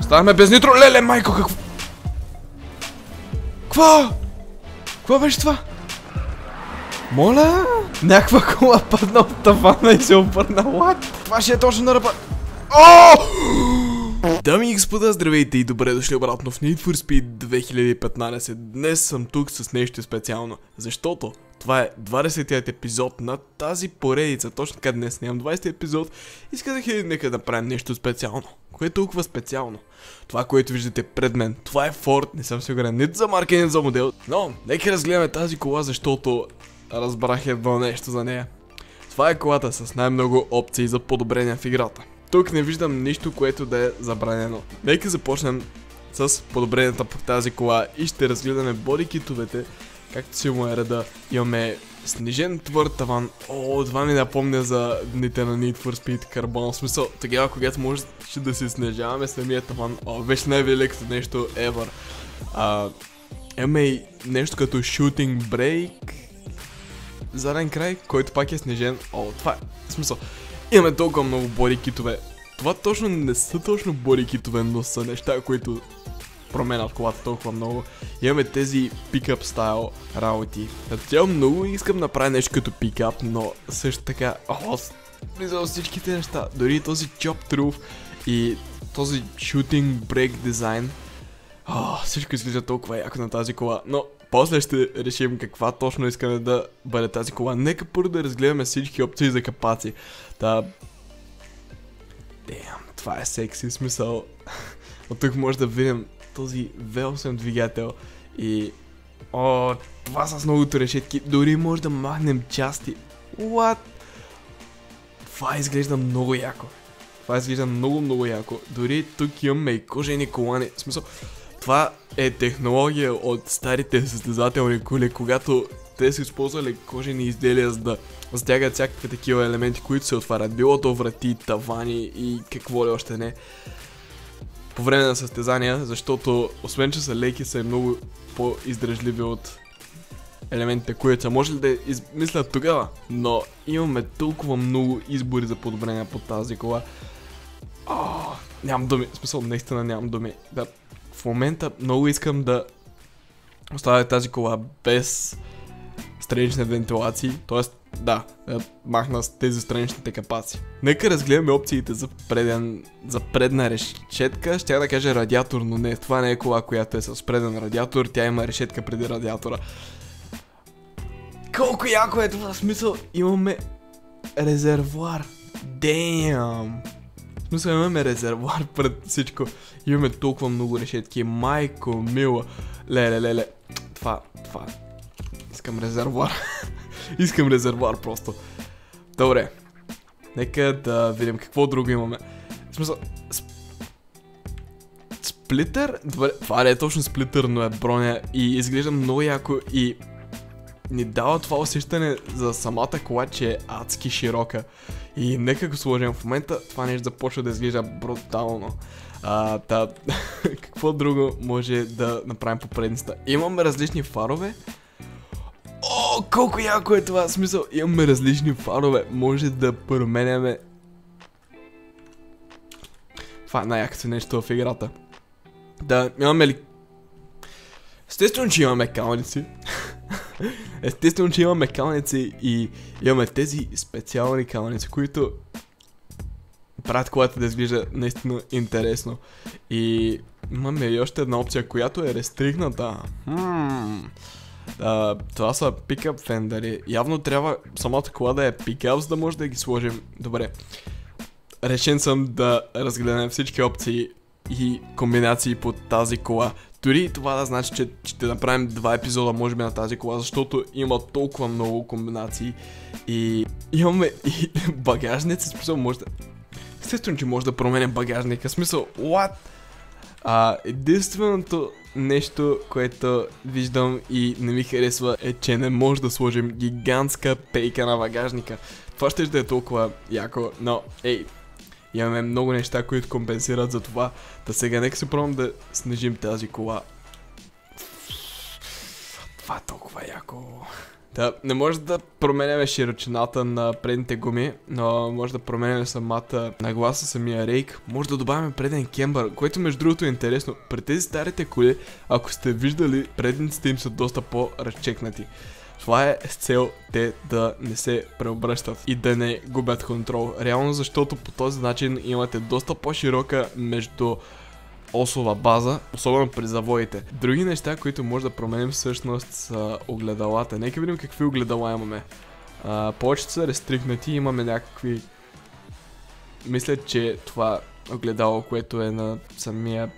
Ставаме без нитро. Леле, майко, какво? Какво? Какво беше това? Моля? Някаква кола падна от тавана и се обърна. What? Това ще е точно на ръба. О! Дами и господа, здравейте и добре дошли обратно в Need for Speed 2015. Днес съм тук с нещо специално, защото това е 20-тият епизод на тази поредица. Точно така днес снимам 20 епизод и сказах и нека да правим нещо специално. Кое е толкова специално? Това, което виждате пред мен, това е Ford, не съм сигурен нито за марка, нито за модел. Но, нека разгледаме тази кола, защото разбрах едно нещо за нея. Това е колата с най-много опции за подобрение в играта. Тук не виждам нищо, което да е забранено. Нека започнем с подобренията по тази кола и ще разгледаме бодикитовете, както си му е реда. Имаме снижен твърд таван. О, това ми напомня за дните на Need for Speed Carbon. В смисъл, тогава когато може да се снижаваме самия таван. О, беше най-великото нещо ever. А, имаме и нещо като Shooting Break. Заден край, който пак е снижен. О, това е. В смисъл, имаме толкова много боди китове. Това точно не са точно боди китове, но са неща, които променят колата толкова много. Имаме тези пикап стайл работи. Цяло много искам да направя нещо като пикап, но също така, о, за всичките неща. Дори този chop truth и този shooting break дизайн. Всичко изглежда толкова яко на тази кола, но после ще решим каква точно искаме да бъде тази кола. Нека първо да разгледаме всички опции за капаци. Та... Damn, това е секси смисъл. От тук може да видим този V8 двигател и... О, това с многото решетки. Дори може да махнем части. What? Това изглежда много яко. Това изглежда много, много яко. Дори тук имаме и кожени колани. В смисъл, това е технология от старите състезателни коли, когато те са използвали кожени изделия за да стягат всякакви такива елементи, които се отварят. Било то врати, тавани и какво ли още не. По време на състезания, защото освен че са леки, са и много по-издръжливи от елементите, които са можели да измислят тогава. Но имаме толкова много избори за подобрение по тази кола. О, нямам думи, в смисъл наистина нямам думи. Да, в момента много искам да оставя тази кола без странични вентилации, т.е. да, да махна с тези страничните капаци. Нека разгледаме опциите за, преден, за предна решетка, ще да кажа радиатор, но не, това не е кола, която е с преден радиатор, тя има решетка преди радиатора. Колко яко е това, в смисъл имаме резервуар. Damn! В смисъл имаме резервуар пред всичко. Имаме толкова много решетки. Майко, мила. Леле, леле. Това, това. Искам резервуар. Искам резервуар просто. Добре. Нека да видим какво друго имаме. В смисъл... Сплитър? Добре, това не е точно сплитър, но е броня и изглежда много яко и ни дава това усещане за самата кола, че е адски широка. И нека го сложим в момента, това нещо започва да изглежда брутално. А, та, какво друго може да направим по предницата? Имаме различни фарове. Колко яко е това! Смисъл, имаме различни фарове. Може да променяме... Това е най-якото нещо в играта. Да, имаме ли... Естествено, че имаме калници. Естествено, че имаме калници и имаме тези специални калници, които правят колата да изглежда наистина интересно. И имаме и още една опция, която е рестригната. Hmm. Uh, това са пикап фендери. Явно трябва самата кола да е пикап, за да може да ги сложим. Добре. Решен съм да разгледам всички опции и комбинации по тази кола. Дори това да значи, че ще направим два епизода, може би, на тази кола, защото има толкова много комбинации. И имаме и багажници, смисъл може да... Естествено, че може да променим багажника, смисъл, what? А, единственото нещо, което виждам и не ми харесва е, че не може да сложим гигантска пейка на багажника. Това ще да е толкова яко, но ей, Имаме много неща, които компенсират за това. Та сега нека се пробвам да снижим тази кола. Това е толкова яко. Та, не може да променяме широчината на предните гуми, но може да променяме самата нагласа, самия рейк. Може да добавим преден кембър, което между другото е интересно. При тези старите коли, ако сте виждали, предниците им са доста по-разчекнати. Това е с цел те да не се преобръщат и да не губят контрол. Реално защото по този начин имате доста по-широка между осова база, особено при завоите. Други неща, които може да променим всъщност са огледалата. Нека видим какви огледала имаме. А, повечето са рестрикнати, имаме някакви... Мисля, че това огледало, което е на самия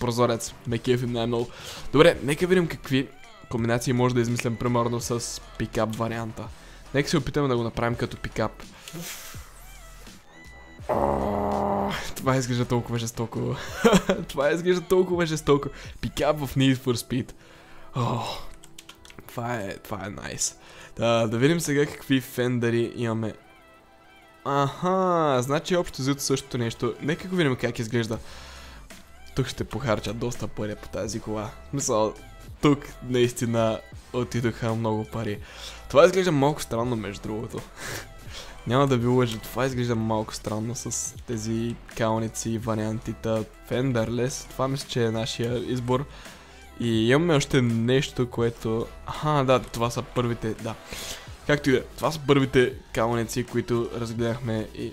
прозорец, ме кефи най-много. Добре, нека видим какви комбинации може да измислям примерно с пикап варианта. Нека се опитаме да го направим като пикап. Това изглежда толкова жестоко. това изглежда толкова жестоко. Пикап в Need for Speed. Oh, това е, това е найс. Да, да видим сега какви фендери имаме. Аха, значи общо взето същото нещо. Нека го видим как изглежда. Тук ще похарча доста пари по тази кола. Мисъл, тук наистина отидоха много пари. Това изглежда малко странно между другото. Няма да ви лъжа, това изглежда малко странно с тези калници, вариантите Fenderless. Това мисля, че е нашия избор. И имаме още нещо, което... Аха, да, това са първите, да. Както и да, това са първите калници, които разгледахме и...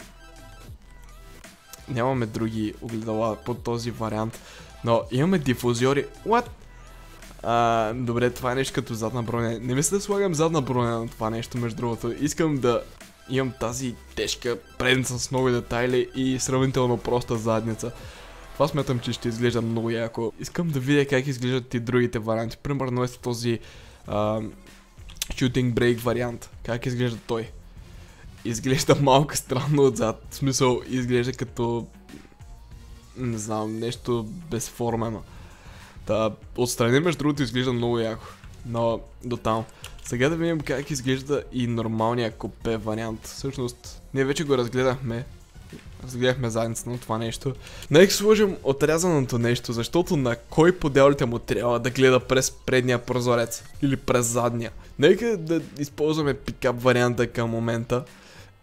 Нямаме други огледала по този вариант. Но имаме дифузиори. What? А, добре, това е нещо като задна броня. Не мисля да слагам задна броня на това нещо, между другото. Искам да имам тази тежка предница с много детайли и сравнително проста задница. Това смятам, че ще изглежда много яко. Искам да видя как изглеждат и другите варианти. Примерно е този а, Shooting Break вариант. Как изглежда той? Изглежда малко странно отзад. В смисъл, изглежда като... Не знам, нещо безформено. Та, отстрани между другото изглежда много яко. Но до там. Сега да видим как изглежда и нормалния копе вариант. Всъщност, ние вече го разгледахме. Разгледахме задницата на това нещо. Нека сложим отрязаното нещо, защото на кой поделите му трябва да гледа през предния прозорец или през задния. Нека да използваме пикап варианта към момента.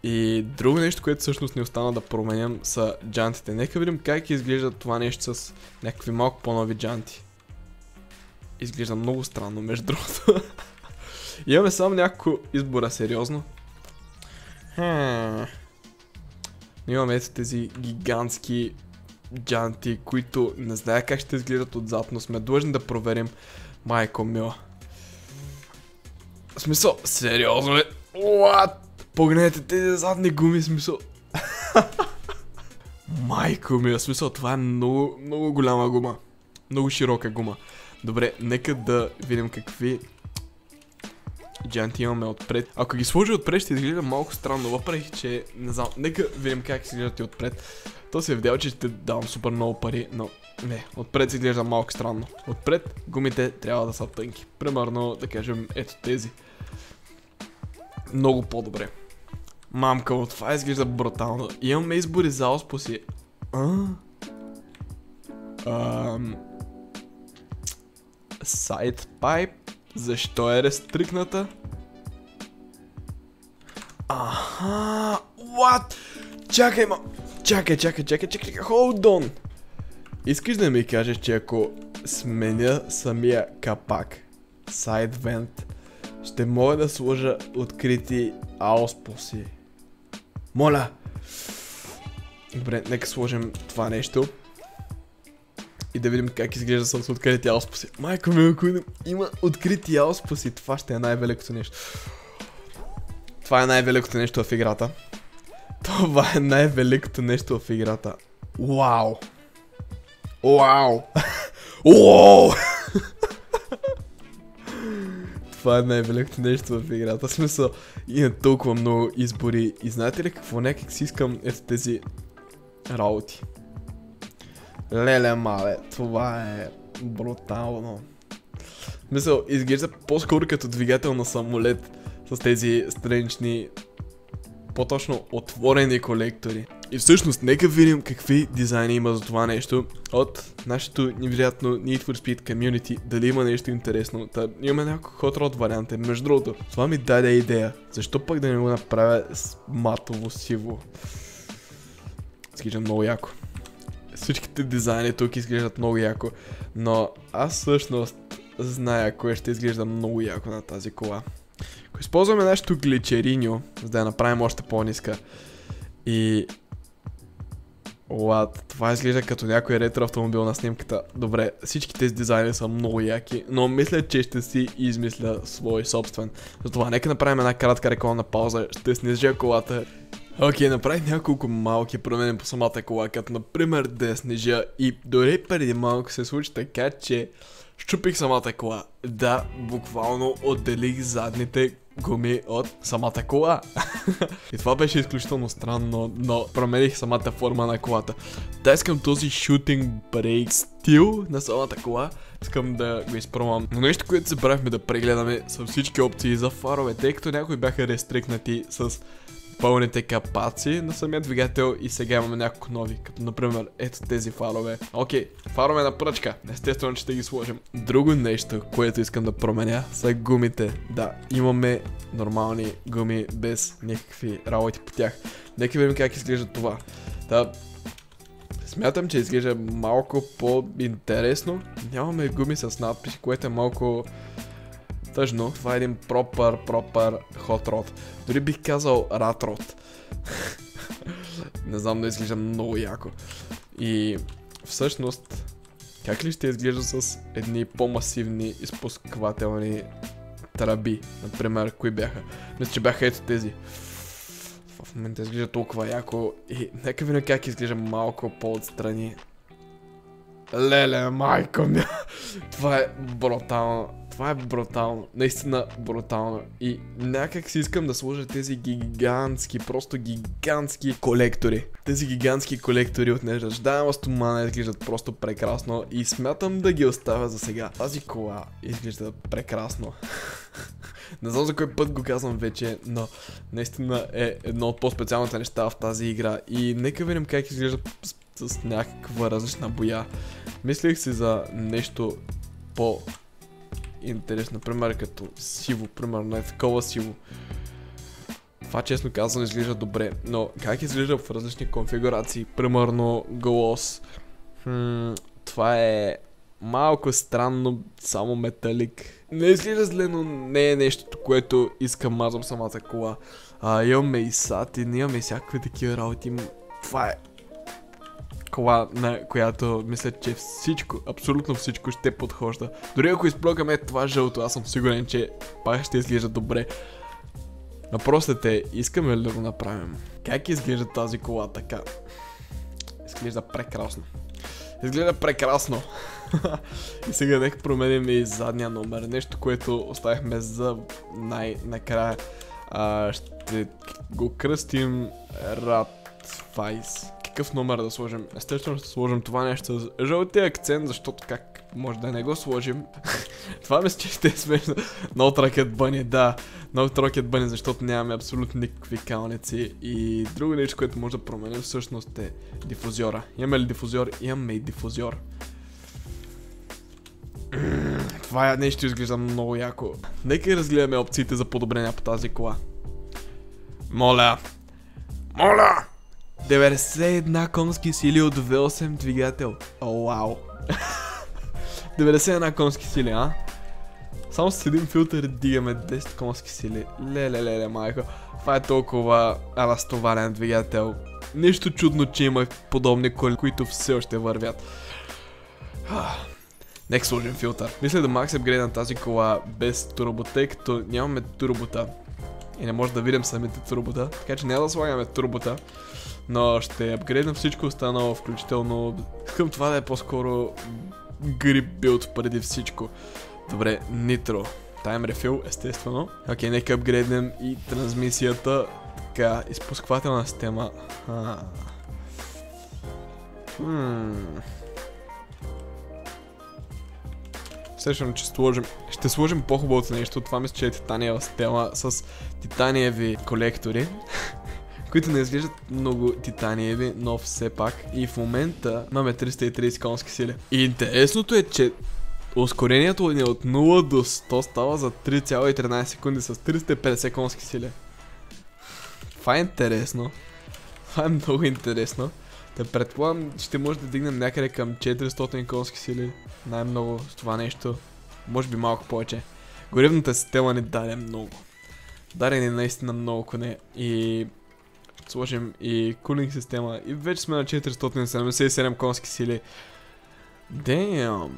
И друго нещо, което всъщност не остана да променям са джантите. Нека видим как изглежда това нещо с някакви малко по-нови джанти. Изглежда много странно, между другото. Имаме само няколко избора, сериозно. Имаме ето тези гигантски джанти, които не знае как ще изглеждат отзад, но сме длъжни да проверим. Майко мила. В смисъл, сериозно ли? What? Погледнете тези задни гуми, смисъл. Майко мила, смисъл, това е много, много голяма гума. Много широка гума. Добре, нека да видим какви джанти имаме отпред. Ако ги сложи отпред ще изглежда малко странно, въпреки че не знам. Нека видим как изглеждат и отпред. То се е видял, че ще давам супер много пари, но не, отпред се изглежда малко странно. Отпред гумите трябва да са тънки. Примерно, да кажем, ето тези. Много по-добре. Мамка, от това изглежда брутално. Имаме избори за оспоси. А? Side. Защо е рестрикната? Аха, what? Чакай, ма... Чакай, чакай, чакай, чакай, hold on. Искаш да ми кажеш, че ако сменя самия капак, side vent, ще мога да сложа открити ауспуси. Моля! Добре, нека сложим това нещо и да видим как изглежда с открити ауспуси. Майко ми, ако има открити ауспуси, това ще е най-великото нещо. Това е най-великото нещо в играта. Това е най-великото нещо в играта. Вау! Вау! Вау! Това е най-великото нещо в играта. Смисъл, има толкова много избори. И знаете ли какво? Някак си искам ето тези работи. Леле, мале, това е брутално. Мисъл, изглежда по-скоро като двигател на самолет с тези странични по-точно отворени колектори. И всъщност, нека видим какви дизайни има за това нещо от нашето невероятно Need for Speed Community, дали има нещо интересно. Та, имаме няколко hot rod варианти. Между другото, това ми даде идея. Защо пък да не го направя с матово сиво? Изглежда много яко. Всичките дизайни тук изглеждат много яко, но аз всъщност зная кое ще изглежда много яко на тази кола. Ако използваме нашето гличериньо, за да я направим още по-ниска и Лад, това изглежда като някой ретро автомобил на снимката. Добре, всички тези дизайни са много яки, но мисля, че ще си измисля свой собствен. Затова нека направим една кратка рекламна пауза, ще снижа колата. Окей, okay, направих няколко малки промени по самата кола, като например да я снижа и дори преди малко се случи така, че щупих самата кола. Да, буквално отделих задните гуми от самата кола. и това беше изключително странно, но промених самата форма на колата. Да искам този шутинг брейк стил на самата кола, искам да го изпробвам. Но нещо, което забравихме да прегледаме са всички опции за фарове, тъй като някои бяха рестрикнати с пълните капаци на самия двигател и сега имаме няколко нови, като например ето тези фарове. Окей, фарове на пръчка, естествено, ще ги сложим. Друго нещо, което искам да променя са гумите. Да, имаме нормални гуми без никакви работи по тях. Нека видим как изглежда това. Да, Смятам, че изглежда малко по-интересно. Нямаме гуми с надписи, което е малко тъжно. Това е един пропър, пропър hot rod. Дори бих казал rat rod. Не знам да изглежда много яко. И всъщност, как ли ще изглежда с едни по-масивни изпусквателни тръби? Например, кои бяха? Мисля, че бяха ето тези. В момента изглежда толкова яко и нека видим как изглежда малко по-отстрани. Леле, майко ми! Това е брутално. Това е брутално. Наистина брутално. И някак си искам да сложа тези гигантски, просто гигантски колектори. Тези гигантски колектори от неждаждаема стомана изглеждат просто прекрасно и смятам да ги оставя за сега. Тази кола изглежда прекрасно. Не знам за кой път го казвам вече, но наистина е едно от по-специалните неща в тази игра. И нека видим как изглежда с, с някаква различна боя. Мислих си за нещо по интересно, например като сиво, примерно е такова сиво. Това честно казано изглежда добре, но как изглежда в различни конфигурации, примерно глос, хм, това е малко странно, само металик. Не изглежда зле, но не е нещото, което искам мазам самата кола. А, имаме и сатин, имаме и всякакви такива работи. Това е кола, на която мисля, че всичко, абсолютно всичко ще подхожда. Дори ако изплюкаме това жълто, аз съм сигурен, че пак ще изглежда добре. Въпросът е, искаме ли да го направим? Как изглежда тази кола така? Изглежда прекрасно. Изглежда прекрасно. и сега нека променим и задния номер. Нещо, което оставихме за най-накрая. ще го кръстим Ратфайс какъв номер да сложим. Естествено ще сложим това нещо с жълтия акцент, защото как може да не го сложим. това мисля, че ще е смешно. No Rocket Bunny, да. No Rocket Bunny, защото нямаме абсолютно никакви калници. И друго нещо, което може да променим всъщност е дифузиора. Имаме ли дифузиор? Имаме и дифузиор. Това нещо изглежда много яко. Нека разгледаме опциите за подобрение по тази кола. Моля! Моля! 91 конски сили от V8 двигател. О, вау. 91 конски сили, а? Само с един филтър дигаме 10 конски сили. Леле, леле, майко. Това е толкова разтоварен двигател. Нищо чудно, че има подобни коли, които все още вървят. Нека сложим филтър. Мисля да макс апгрейд на тази кола без турбо, тъй като нямаме турбота. И не може да видим самите турбота. Така че няма да слагаме турбота. Но ще апгрейдам всичко останало, включително... Искам това да е по-скоро грип билд преди всичко. Добре, нитро. Тайм рефил, естествено. Окей, okay, нека апгрейднем и трансмисията. Така, изпусквателна система. Хм... Сещам, че сложим, ще сложим по-хубавото нещо. Това мисля, че е титаниева система с титаниеви колектори. Които не изглеждат много титаниеви, но все пак. И в момента имаме 330 конски сили. И интересното е, че ускорението ни от 0 до 100 става за 3,13 секунди с 350 конски сили. Това е интересно. Това е много интересно. Та предполагам, ще може да дигнем някъде към 400 конски сили. Най-много с това нещо. Може би малко повече. Горивната система ни даде много. Даде ни наистина много коне. И сложим и кулинг система. И вече сме на 477 конски сили. Damn.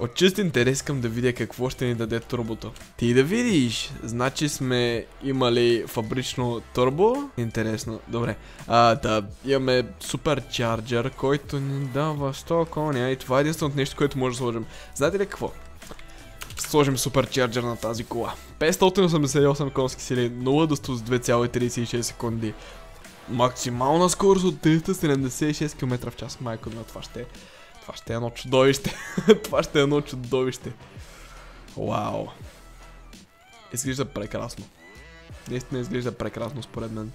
От чист интерес искам да видя какво ще ни даде турбото. Ти да видиш, значи сме имали фабрично турбо. Интересно, добре. А, да, имаме суперчарджер, който ни дава 100 коня и това е единственото нещо, което може да сложим. Знаете ли какво? Сложим суперчарджер на тази кола. 588 конски сили, 0 до 100 с 2,36 секунди. Максимална скорост от 376 км в час. Майко на това ще е. Това ще е едно чудовище. това ще е едно чудовище. Вау. Изглежда прекрасно. Наистина изглежда прекрасно според мен.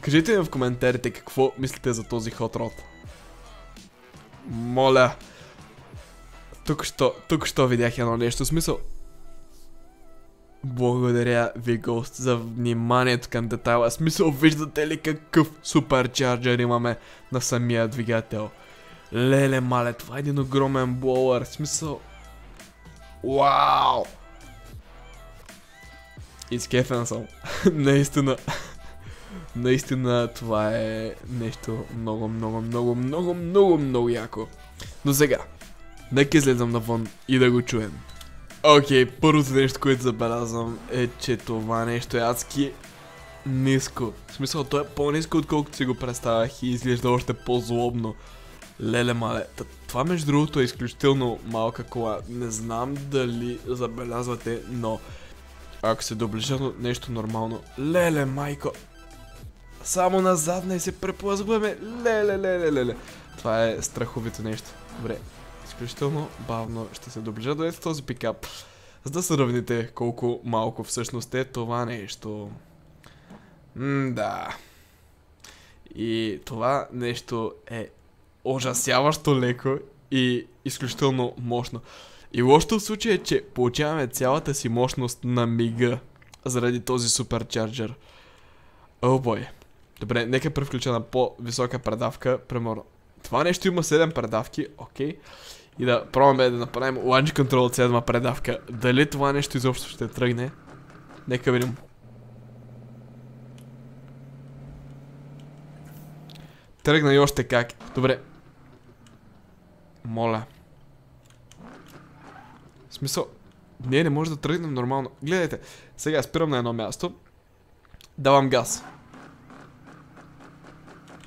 Кажете ми в коментарите какво мислите за този хот род. Моля. Тук що, тук що видях едно нещо. Смисъл. Благодаря ви, Гост, за вниманието към детайла. Смисъл, виждате ли какъв суперчарджер имаме на самия двигател. Леле, мале, това е един огромен блоуър. Смисъл... Вау! Изкефен съм. Наистина. Наистина това е нещо много, много, много, много, много, много яко. Но сега, нека излезам навън и да го чуем. Окей, okay, първото нещо, което забелязвам е, че това нещо е адски ниско. В смисъл, то е по-ниско, отколкото си го представях и изглежда още по-злобно. Леле мале, това между другото е изключително малка кола. Не знам дали забелязвате, но ако се доближа до нещо нормално. Леле, майко! Само назад не се преплъзгваме. Леле, леле, леле. Това е страховито нещо. Добре, изключително бавно ще се доближа до ето този пикап. За да сравните колко малко всъщност е това нещо. М да. И това нещо е ужасяващо леко и изключително мощно. И лошото в случая е, че получаваме цялата си мощност на мига заради този суперчарджер. О, бой. Добре, нека превключа на по-висока предавка. Примерно, това нещо има 7 предавки, окей. И да пробваме да направим launch control от 7 предавка. Дали това нещо изобщо ще тръгне? Нека видим. Тръгна и още как. Добре, моля. В смисъл, ние не може да тръгнем нормално. Гледайте, сега спирам на едно място. Давам газ.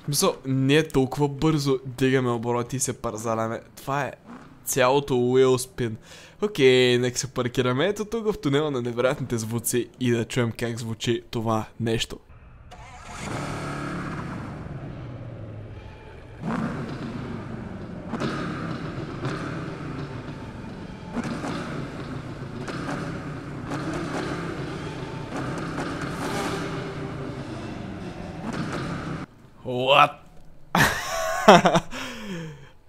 В смисъл, ние толкова бързо дигаме обороти и се парзаляме. Това е цялото spin. Окей, нека се паркираме ето тук в тунела на невероятните звуци и да чуем как звучи това нещо. What?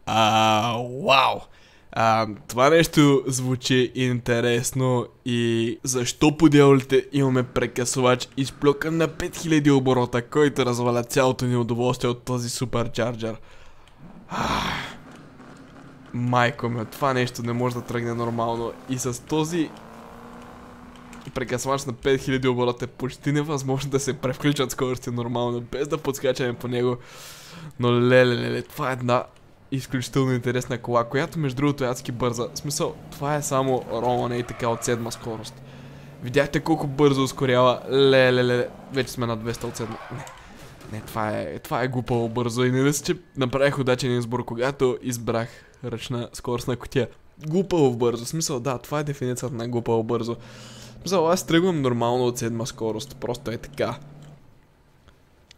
а, вау! А, това нещо звучи интересно и защо по дяволите имаме прекъсвач изплюкан на 5000 оборота, който разваля цялото ни удоволствие от този суперчарджер. Майко ми, това нещо не може да тръгне нормално и с този прекъсвач на 5000 оборота е почти невъзможно да се превключат скорости нормално, без да подскачаме по него. Но леле, леле, това е една изключително интересна кола, която между другото е адски бърза. В смисъл, това е само ролане и така от седма скорост. Видяхте колко бързо ускорява. Леле, леле, вече сме на 200 от седма. Не, не, това е, това е глупаво бързо и не мисля, че направих удачен избор, когато избрах ръчна скоростна котия. Глупаво бързо, смисъл, да, това е дефиницията на глупаво бързо. За аз тръгвам нормално от седма скорост. Просто е така.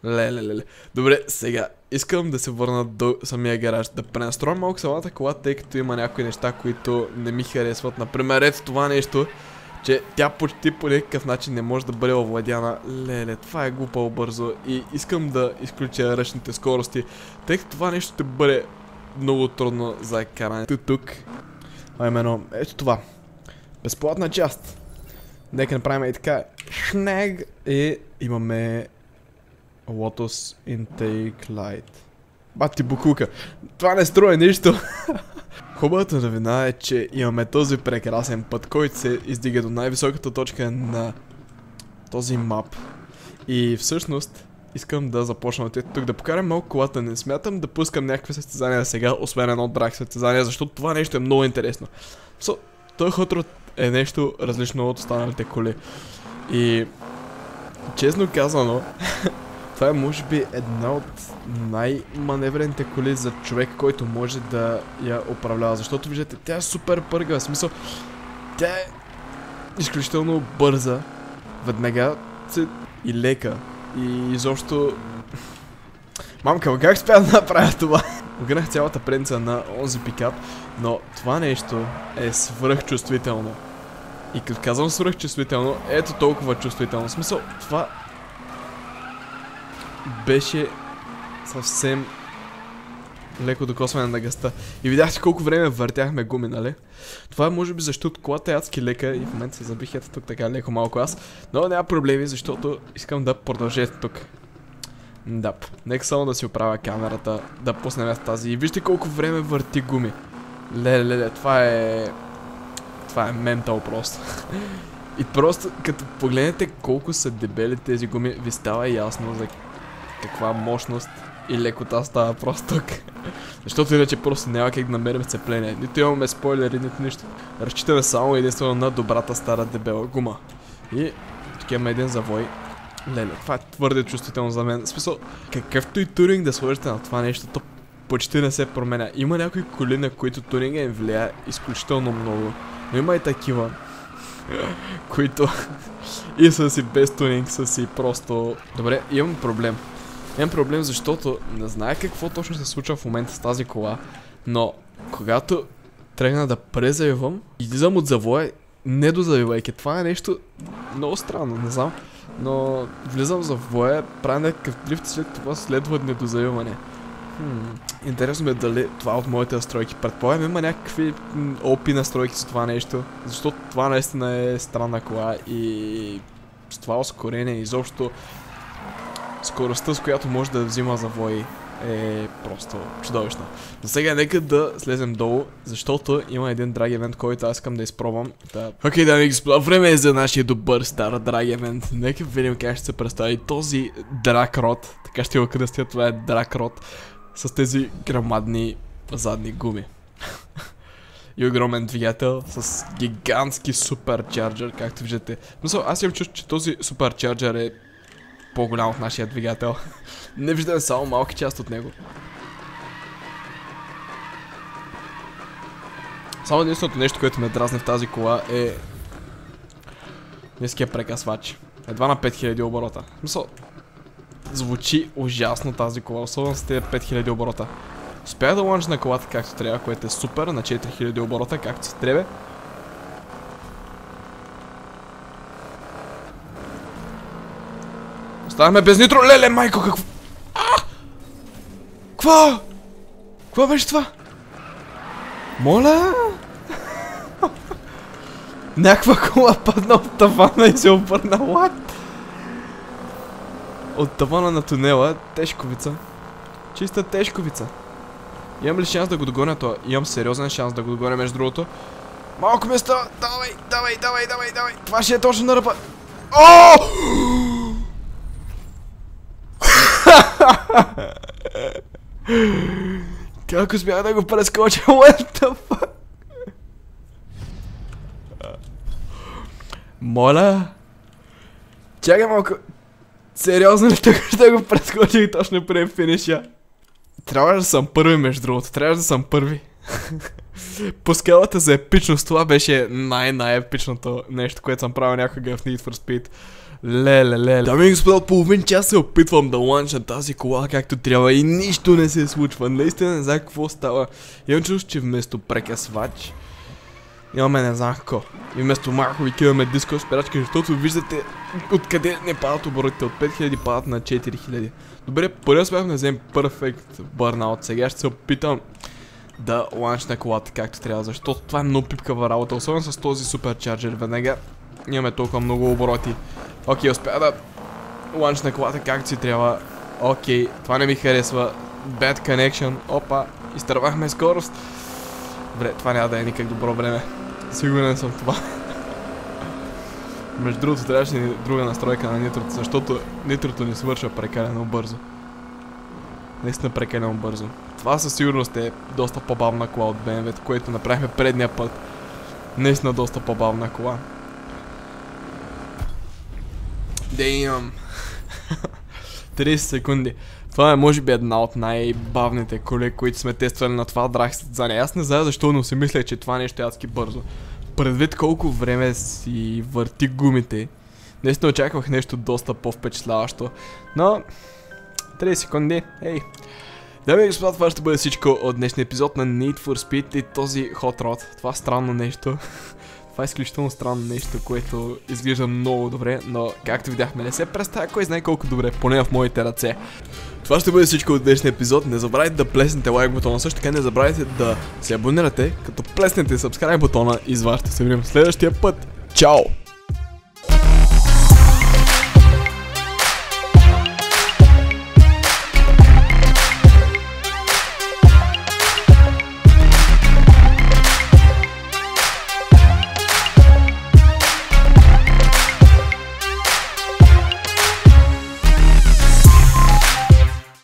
Леле, леле. Добре, сега искам да се върна до самия гараж. Да пренастроя малко самата кола, тъй като има някои неща, които не ми харесват. Например, ето това нещо. че тя почти по някакъв начин не може да бъде овладяна. Леле, това е глупаво бързо и искам да изключа ръчните скорости, тъй като това нещо ще бъде много трудно за карането тук. А именно, ето това. Безплатна част. Нека направим и така. Шнег и имаме Lotus Intake Light. Бати букука. Това не струва нищо. Хубавата новина е, че имаме този прекрасен път, който се издига до най-високата точка на този мап. И всъщност искам да започна от тук да покарам малко колата. Не смятам да пускам някакви състезания сега, освен едно драг състезание, защото това нещо е много интересно. So, той Hot е нещо различно от останалите коли. И честно казано, това е може би една от най-маневрените коли за човек, който може да я управлява. Защото виждате, тя е супер пърга. В смисъл, тя е изключително бърза. Веднага и лека. И изобщо... Мамка, как спя да направя това? Огънах цялата пренца на онзи пикап, но това нещо е свръхчувствително. И като казвам свръхчувствително, ето толкова чувствително. В смисъл, това беше съвсем леко докосване на гъста. И видяхте колко време въртяхме гуми, нали? Това е може би защото колата е адски лека и в момента се забих ето тук така леко малко аз. Но няма проблеми, защото искам да продължа тук. Да, нека само да си оправя камерата, да пуснем тази. И вижте колко време върти гуми. Леле, леле, това е... Това е ментал просто. И просто, като погледнете колко са дебели тези гуми, ви става ясно за каква мощност и лекота става просто тук. Защото иначе просто няма как да намерим сцепление. Нито имаме спойлери, нито нищо. Разчитаме само единствено на добрата стара дебела гума. И тук имаме един завой. Леле, това е твърде чувствително за мен. Смисъл, какъвто и туринг да сложите на това нещо, то почти не се променя. Има някои коли, на които туринга им влияе изключително много. Но има и такива, които и са си без тунинг, са си просто... Добре, имам проблем. Имам проблем, защото не знае какво точно се случва в момента с тази кола, но когато тръгна да презавивам, излизам от завоя, не дозавивайки. Това е нещо много странно, не знам. Но влизам в завоя, правя някакъв дрифт след това следва недозавиване. Хм, интересно ми е дали това от моите настройки. Предполагам има някакви опи настройки с това нещо, защото това наистина е странна кола и с това ускорение изобщо скоростта, с която може да взима завои е просто чудовищна. Но сега нека да слезем долу, защото има един драг евент, който аз искам да изпробвам. Да. Окей, дами и господа, време е за нашия добър стар драг евент. Нека видим как ще се представи този драк род. Така ще го кръстя, това е драк род. С тези грамадни задни гуми. и огромен двигател с гигантски суперчарджер, както виждате. Но аз имам чувство, че този суперчарджер е по-голям от нашия двигател. Не виждаме само малки част от него. Само единственото нещо, което ме дразни в тази кола е ниския прекъсвач. Едва на 5000 оборота. Мисъл, звучи ужасно тази кола, особено с тези 5000 оборота. Успях да лънча на колата както трябва, което е супер, на 4000 оборота, както се трябва. Оставаме без нитро. Леле, майко, какво? Какво? Какво беше това? Моля? Някаква кола падна от тавана и се обърна. What? От тавана на тунела, тежковица. Чиста тежковица. Имам ли шанс да го догоня това? Имам сериозен шанс да го догоня между другото. Малко место! Давай, давай, давай, давай, давай! Това ще е точно на ръба. О! Как успях да го прескоча? What the fuck? Моля? Чакай малко. Сериозно ли тук ще го прескочих точно преди финиша? Трябва да съм първи между другото. Трябва да съм първи. По скалата за епичност това беше най-най-епичното нещо, което съм правил някога в Need for Speed. Леле, леле. Дами и господа, половин час се опитвам да ланча тази кола както трябва и нищо не се случва. Наистина не знам какво става. Имам чувство, че вместо прекъсвач Имаме не знам какво. И вместо маховик имаме диско спирачки, защото виждате откъде не падат оборотите. От 5000 падат на 4000. Добре, първи успяхме да вземем перфект бърнаут. Сега ще се опитам да ланчна колата както трябва, защото това е много пипкава работа, особено с този суперчарджер. Веднага имаме толкова много обороти. Окей, успя да ланчна колата както си трябва. Окей, това не ми харесва. Bad connection. Опа, изтървахме скорост. Добре, това няма да е никак добро време. Сигурен съм това. Между другото, трябваше ни друга настройка на нитрото, защото нитрото ни свършва прекалено бързо. Наистина прекалено бързо. Това със сигурност е доста по-бавна кола от BMW, което направихме предния път. Наистина доста по-бавна кола. Damn. 30 секунди. Това е може би една от най-бавните коли, които сме тествали на това драх за нея. Аз не знам защо, но си мисля, че това нещо е адски бързо. Предвид колко време си върти гумите, наистина очаквах нещо доста по-впечатляващо. Но, 30 секунди, ей. Дами и господа, това ще бъде всичко от днешния епизод на Need for Speed и този Hot Rod. Това странно нещо. Това е изключително странно нещо, което изглежда много добре, но както видяхме не се представя кой знае колко добре, поне в моите ръце. Това ще бъде всичко от днешния епизод. Не забравяйте да плеснете лайк бутона, също така не забравяйте да се абонирате, като плеснете subscribe бутона и с вас ще се видим следващия път. Чао!